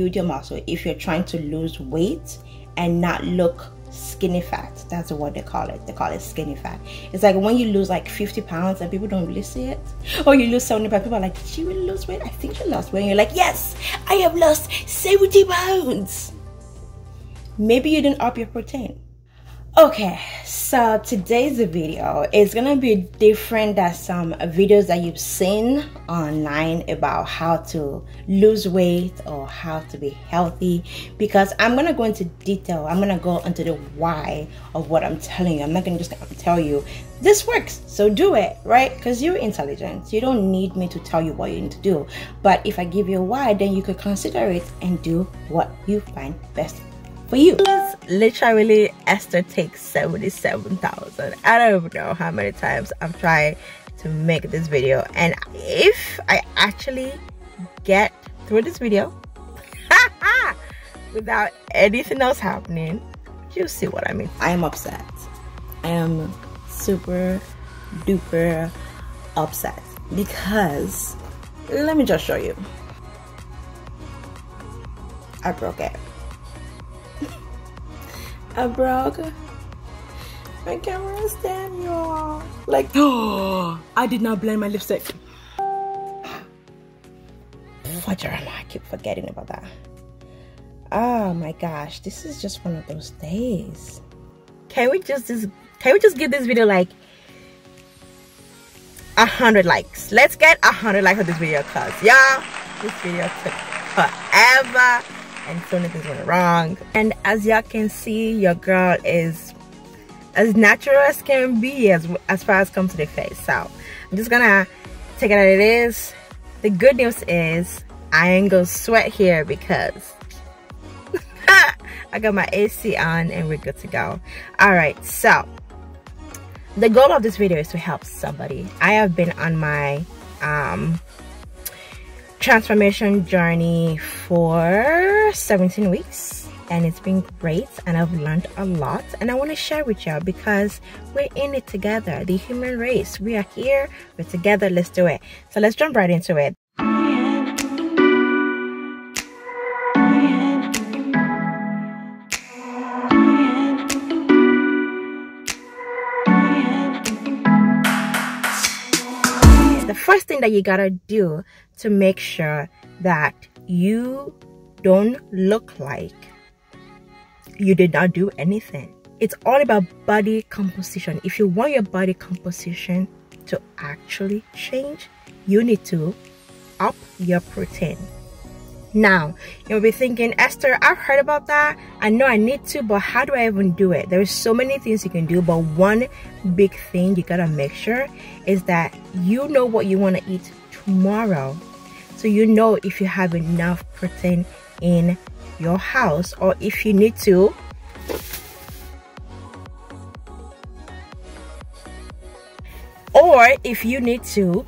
build your muscle if you're trying to lose weight and not look skinny fat. That's what they call it. They call it skinny fat. It's like when you lose like 50 pounds and people don't really see it or you lose 70 pounds people are like did you really lose weight? I think you lost weight. And you're like yes i have lost 70 pounds. Maybe you didn't up your protein okay so today's video is gonna be different than some videos that you've seen online about how to lose weight or how to be healthy because i'm gonna go into detail. I'm gonna go into the why of what i'm telling you. I'm not gonna just tell you this works so do it right? Because you're intelligent. You don't need me to tell you what you need to do. But if i give you a why then you could consider it and do what you find best for you. Literally, Esther takes 77,000. I don't know how many times I've tried to make this video. And if I actually get through this video without anything else happening, you'll see what I mean. I am upset. I am super duper upset because let me just show you. I broke it. I broke my camera stand, y'all. Like, oh, I did not blend my lipstick. Fudgerama, I keep forgetting about that. Oh my gosh, this is just one of those days. Can we just, just can we just give this video like a hundred likes? Let's get a hundred likes on this video, cause y'all, this video took forever and so nothing's went wrong. And as y'all can see your girl is as natural as can be as as far as comes to the face. So i'm just gonna take it as it is. The good news is i ain't gonna sweat here because i got my ac on and we're good to go. All right so the goal of this video is to help somebody. I have been on my um transformation journey for 17 weeks and it's been great and I've learned a lot and I want to share with y'all because we're in it together the human race. We are here we're together let's do it. So let's jump right into it the first thing that you gotta do to make sure that you don't look like you did not do anything. It's all about body composition. If you want your body composition to actually change you need to up your protein now, you'll be thinking, Esther, I've heard about that. I know I need to, but how do I even do it? There's so many things you can do, but one big thing you gotta make sure is that you know what you wanna eat tomorrow. So you know if you have enough protein in your house or if you need to or if you need to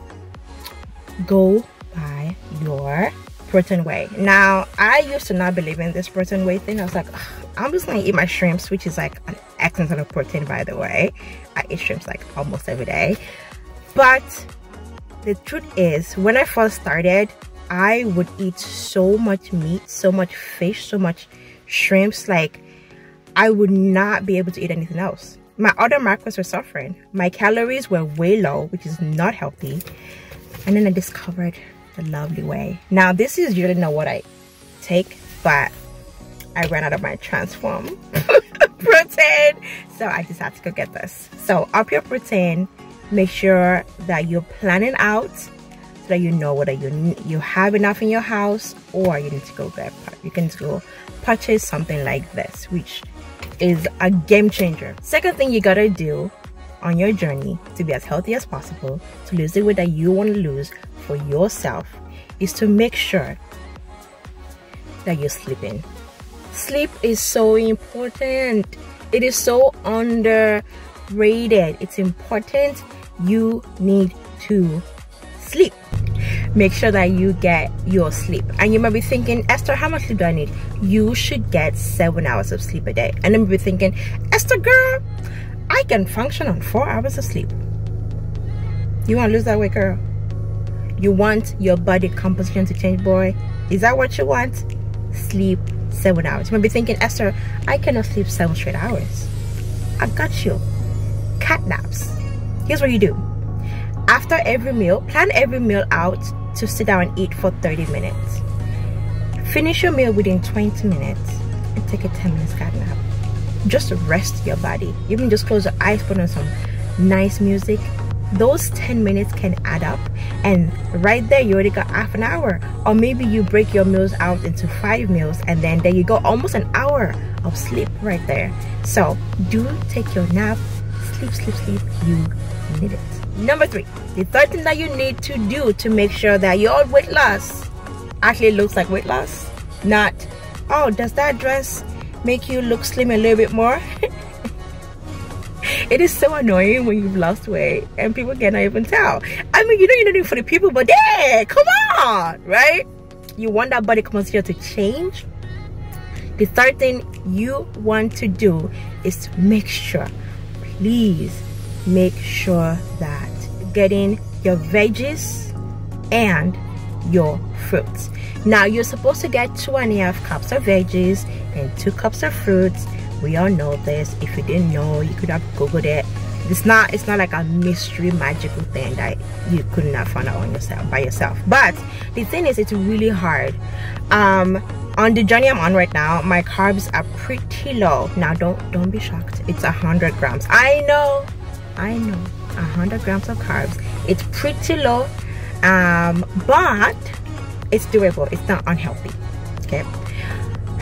go buy your protein whey now i used to not believe in this protein whey thing. I was like i'm just gonna eat my shrimps which is like an excellent sort of protein by the way. I eat shrimps like almost every day. But the truth is when i first started i would eat so much meat so much fish so much shrimps. Like i would not be able to eat anything else. My other macros were suffering. My calories were way low which is not healthy. And then i discovered the lovely whey. Now this is usually not what I take, but I ran out of my transform protein. So I just had to go get this. So up your protein, make sure that you're planning out so that you know whether you you have enough in your house or you need to go get you can go purchase something like this which is a game changer second thing you gotta do on your journey to be as healthy as possible to lose the weight that you want to lose for yourself is to make sure that you're sleeping. Sleep is so important. It is so underrated. It's important. You need to sleep. Make sure that you get your sleep. And you might be thinking, Esther, how much sleep do I need? You should get seven hours of sleep a day. And then be thinking, Esther, girl, I can function on four hours of sleep. You want to lose that weight, girl? You want your body composition to change, boy? Is that what you want? sleep seven hours. You might be thinking, Esther, I cannot sleep seven straight hours. I got you. Cat naps. Here's what you do. After every meal, plan every meal out to sit down and eat for 30 minutes. Finish your meal within 20 minutes and take a 10 minutes cat nap. Just rest your body. Even just close your eyes, put on some nice music. Those 10 minutes can add up. And right there you already got half an hour. Or maybe you break your meals out into five meals and then there you go almost an hour of sleep right there. So do take your nap. Sleep sleep sleep. You need it. Number three the third thing that you need to do to make sure that your weight loss actually looks like weight loss not oh does that dress make you look slim a little bit more. It is so annoying when you've lost weight and people cannot even tell. I mean you know you're not doing for the people but yeah come on right? You want that body composition to change? The third thing you want to do is to make sure please make sure that getting your veggies and your fruits now you're supposed to get two and a half cups of veggies and two cups of fruits. We all know this. If you didn't know you could have googled it. It's not it's not like a mystery magical thing that you could not find out on yourself by yourself. But the thing is it's really hard. Um on the journey i'm on right now my carbs are pretty low. Now don't don't be shocked. It's a hundred grams. I know i know. A hundred grams of carbs. It's pretty low. Um but it's doable it's not unhealthy okay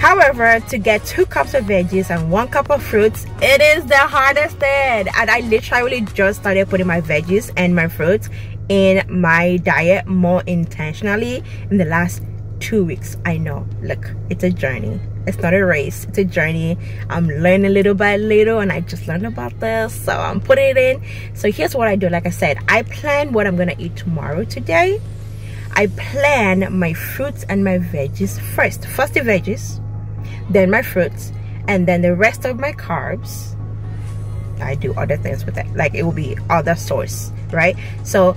However, to get two cups of veggies and one cup of fruits, it is the hardest thing. And I literally just started putting my veggies and my fruits in my diet more intentionally in the last two weeks. I know, look, it's a journey. It's not a race, it's a journey. I'm learning little by little and I just learned about this. So I'm putting it in. So here's what I do. Like I said, I plan what I'm gonna eat tomorrow today. I plan my fruits and my veggies first. First the veggies, then my fruits and then the rest of my carbs I do other things with that. like it will be other source right so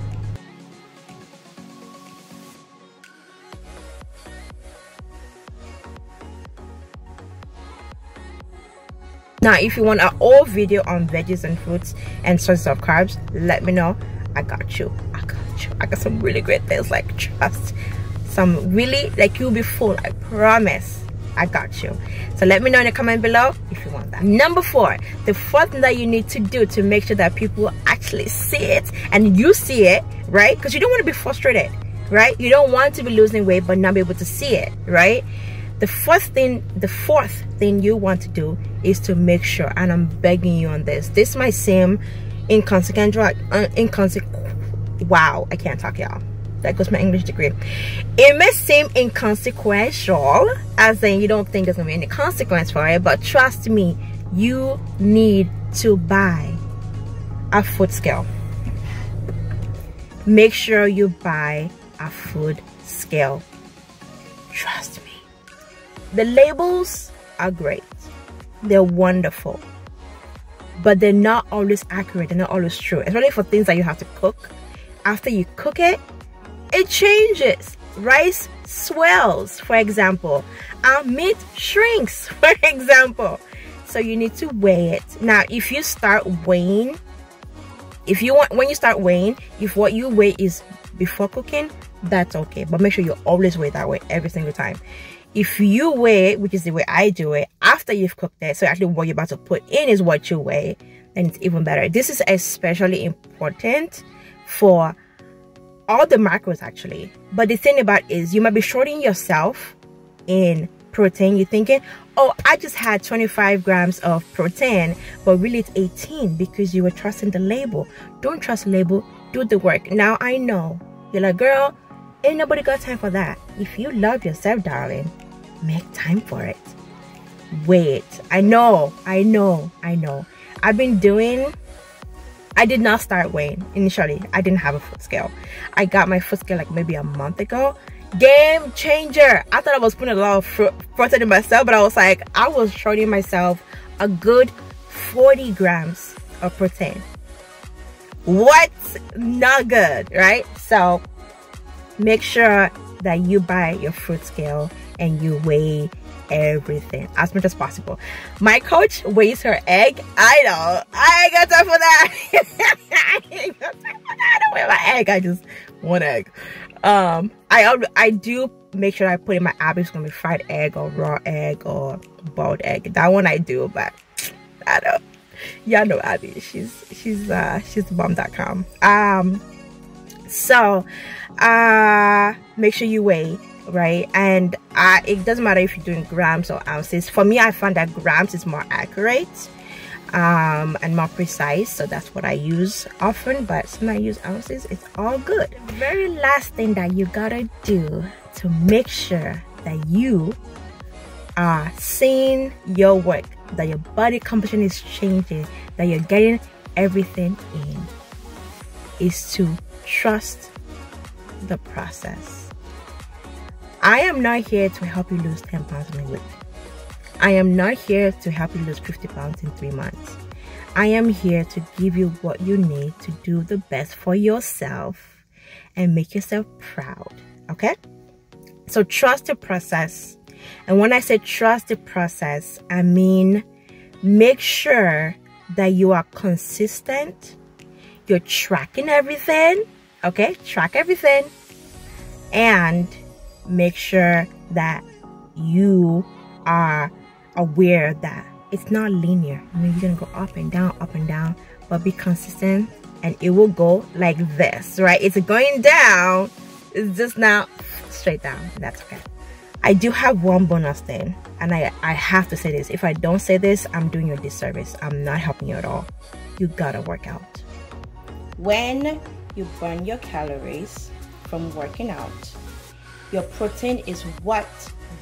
now if you want a whole video on veggies and fruits and sources of carbs let me know i got you i got some really great things like trust some really like you'll be full i promise I got you. So let me know in the comment below if you want that. Number four, the fourth thing that you need to do to make sure that people actually see it and you see it, right? Because you don't want to be frustrated, right? You don't want to be losing weight but not be able to see it, right? The fourth thing, the fourth thing you want to do is to make sure, and I'm begging you on this. This might seem inconsequential, uh, inconsequential. Wow, I can't talk, y'all that goes my English degree. It may seem inconsequential, as in you don't think there's gonna be any consequence for it, but trust me, you need to buy a food scale. Make sure you buy a food scale. Trust me. The labels are great. They're wonderful. But they're not always accurate. They're not always true. Especially for things that you have to cook. After you cook it, it changes. Rice swells, for example. Uh, meat shrinks, for example. So you need to weigh it. Now, if you start weighing, if you want, when you start weighing, if what you weigh is before cooking, that's okay. But make sure you always weigh that way every single time. If you weigh, which is the way I do it, after you've cooked it, so actually what you're about to put in is what you weigh, then it's even better. This is especially important for all the macros actually. But the thing about is you might be shorting yourself in protein. You're thinking oh i just had 25 grams of protein but really it's 18 because you were trusting the label. Don't trust label. Do the work. Now i know. You're like girl ain't nobody got time for that. If you love yourself darling make time for it. Wait. I know. I know. I know. I've been doing I did not start weighing initially. I didn't have a food scale. I got my food scale like maybe a month ago. Game changer. I thought I was putting a lot of protein in myself, but I was like, I was shorting myself a good 40 grams of protein. What? Not good, right? So make sure that you buy your fruit scale and you weigh everything as much as possible. My coach weighs her egg. I know. I ain't got time for that. I ain't got time for that. I don't weigh my egg. I just one egg. Um, I I do make sure I put in my app. It's gonna be fried egg or raw egg or boiled egg. That one I do, but I don't. Y'all know Abby. She's she's uh she's the bomb.com. Um, so uh make sure you weigh right? And uh, it doesn't matter if you're doing grams or ounces. For me i found that grams is more accurate um, and more precise so that's what i use often but some i use ounces it's all good. The very last thing that you gotta do to make sure that you are seeing your work that your body composition is changing that you're getting everything in is to trust the process I am not here to help you lose 10 pounds in a week. I am not here to help you lose 50 pounds in three months. I am here to give you what you need to do the best for yourself and make yourself proud. Okay? So trust the process. And when I say trust the process, I mean make sure that you are consistent. You're tracking everything. Okay? Track everything. And make sure that you are aware that it's not linear. I mean, you're gonna go up and down, up and down, but be consistent and it will go like this, right? It's going down, it's just now straight down. That's okay. I do have one bonus thing, and I, I have to say this. If I don't say this, I'm doing you a disservice. I'm not helping you at all. You gotta work out. When you burn your calories from working out, your protein is what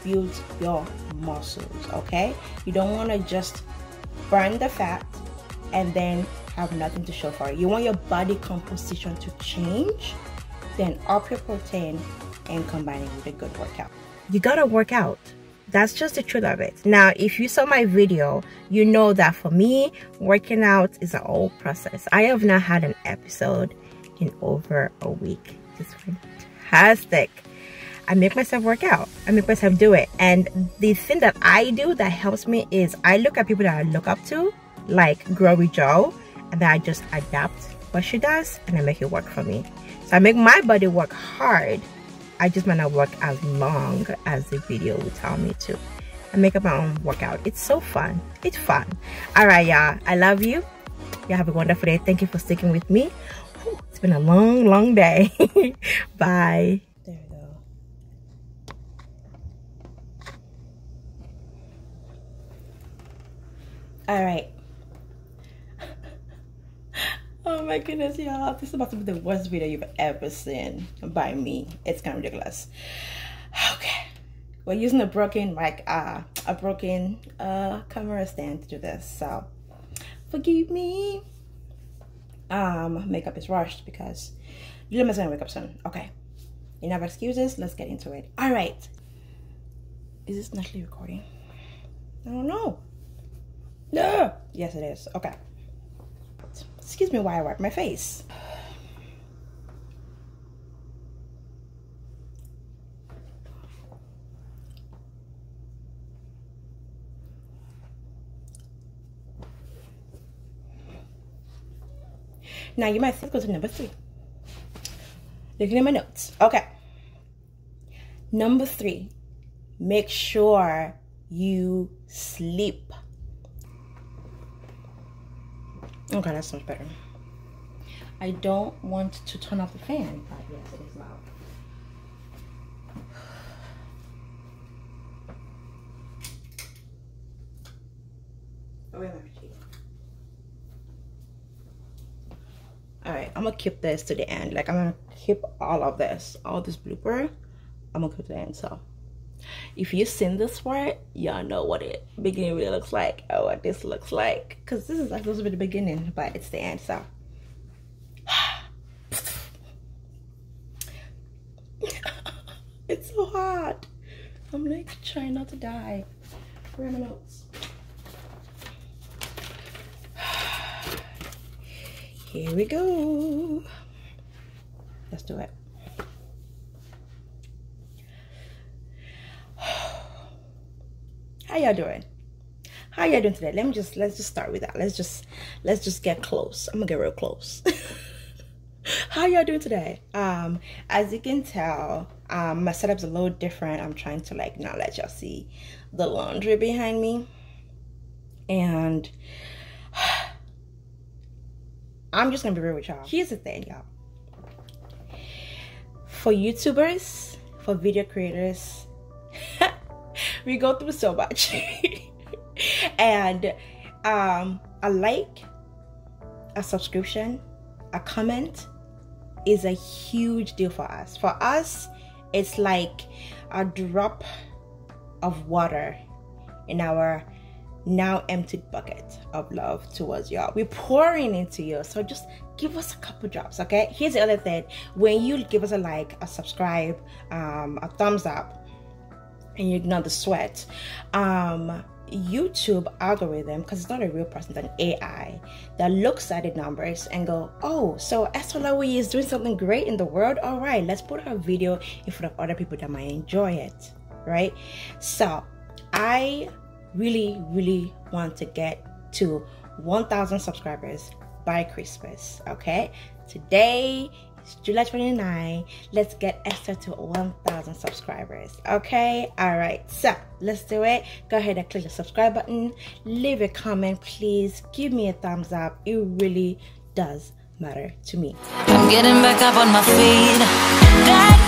builds your muscles okay? You don't want to just burn the fat and then have nothing to show for it. You want your body composition to change then up your protein and combine it with a good workout. You gotta work out. That's just the truth of it. Now if you saw my video you know that for me working out is an old process. I have not had an episode in over a week. It's fantastic I make myself work out. I make myself do it. And the thing that I do that helps me is I look at people that I look up to, like Glory Joe, and then I just adapt what she does and I make it work for me. So I make my body work hard. I just might not work as long as the video would tell me to. I make up my own workout. It's so fun. It's fun. All right, y'all. I love you. Y'all have a wonderful day. Thank you for sticking with me. It's been a long, long day. Bye. All right oh my goodness y'all. This is about to be the worst video you've ever seen by me. It's kind of ridiculous. Okay. We're using a broken mic uh a broken uh camera stand to do this so forgive me. Um makeup is rushed because Julia's gonna wake up soon okay. Enough excuses let's get into it. All right is this actually recording? I don't know no. Yes, it is. Okay. Excuse me while I wipe my face. Now you might go to number three. Looking at my notes. Okay. Number three, make sure you sleep. Okay, that's much better. I don't want to turn off the fan, but yes, it is loud. Oh, all right i'm gonna keep this to the end. Like i'm gonna keep all of this all this blooper. I'm gonna keep to the end so if you've seen this part y'all know what it beginning really looks like or what this looks like. Because this is like supposed to be the beginning but it's the end so. It's so hot. I'm like trying not to die. Where are my notes. Here we go. Let's do it how y'all doing? How y'all doing today? Let me just let's just start with that. Let's just let's just get close. I'm gonna get real close. How y'all doing today? Um as you can tell um my setup's a little different. I'm trying to like not let y'all see the laundry behind me. And i'm just gonna be real with y'all. Here's the thing y'all. For youtubers for video creators we go through so much and um a like a subscription a comment is a huge deal for us. For us, it's like a drop of water in our now empty bucket of love towards y'all. We're pouring into you. So just give us a couple drops, okay? Here's the other thing. When you give us a like, a subscribe, um, a thumbs up, and you ignore the sweat, um, YouTube algorithm, because it's not a real person, it's an AI that looks at the numbers and go, oh, so Esther Olawuyi is doing something great in the world. All right, let's put our video in front of other people that might enjoy it, right? So I really, really want to get to 1,000 subscribers by Christmas. Okay, today it's July 29. Let's get Esther to 1,000 subscribers. Okay, all right, so let's do it. Go ahead and click the subscribe button, leave a comment, please give me a thumbs up. It really does matter to me. I'm getting back up on my feet. That